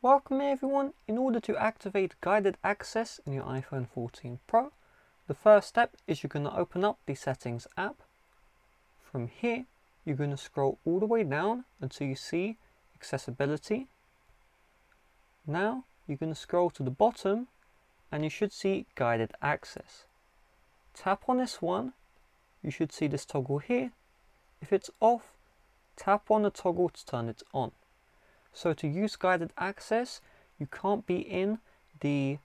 Welcome everyone. In order to activate guided access in your iPhone 14 Pro, the first step is you're going to open up the settings app. From here, you're going to scroll all the way down until you see accessibility. Now, you're going to scroll to the bottom and you should see guided access. Tap on this one, you should see this toggle here. If it's off, tap on the toggle to turn it on. So to use guided access, you can't be in the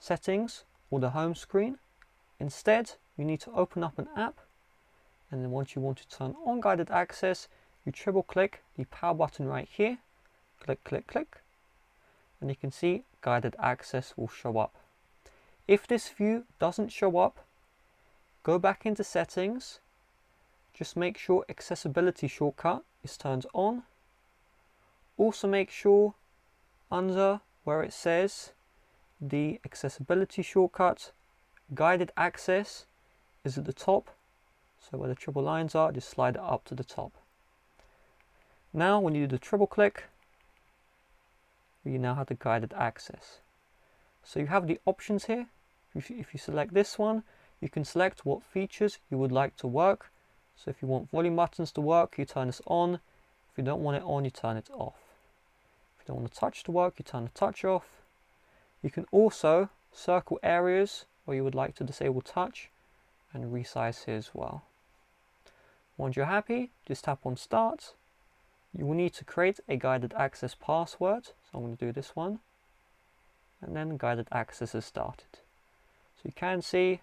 settings or the home screen. Instead, you need to open up an app. And then once you want to turn on guided access, you triple click the power button right here. Click, click, click. And you can see guided access will show up. If this view doesn't show up, go back into settings. Just make sure accessibility shortcut is turned on also make sure under where it says the accessibility shortcut guided access is at the top. So where the triple lines are just slide it up to the top. Now when you do the triple click you now have the guided access. So you have the options here. If you, if you select this one you can select what features you would like to work. So if you want volume buttons to work you turn this on. If you don't want it on you turn it off you don't want the touch to work, you turn the touch off. You can also circle areas where you would like to disable touch and resize here as well. Once you're happy, just tap on start. You will need to create a guided access password. So I'm going to do this one. And then guided access is started. So you can see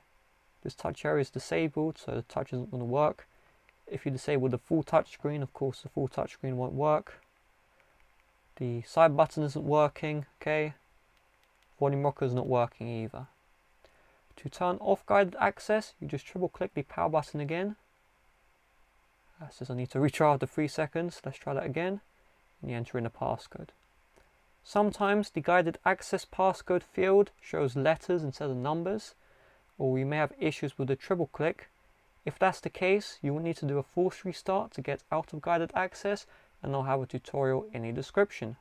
this touch area is disabled, so the touch isn't going to work. If you disable the full touch screen, of course the full touch screen won't work. The side button isn't working, okay. Volume rocker is not working either. To turn off guided access, you just triple click the power button again. That uh, says I need to retry after 3 seconds. Let's try that again. And you enter in a passcode. Sometimes the guided access passcode field shows letters instead of numbers, or you may have issues with the triple click. If that's the case, you will need to do a force restart to get out of guided access and I'll have a tutorial in the description.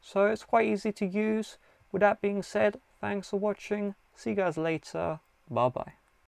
So it's quite easy to use. With that being said, thanks for watching. See you guys later. Bye bye.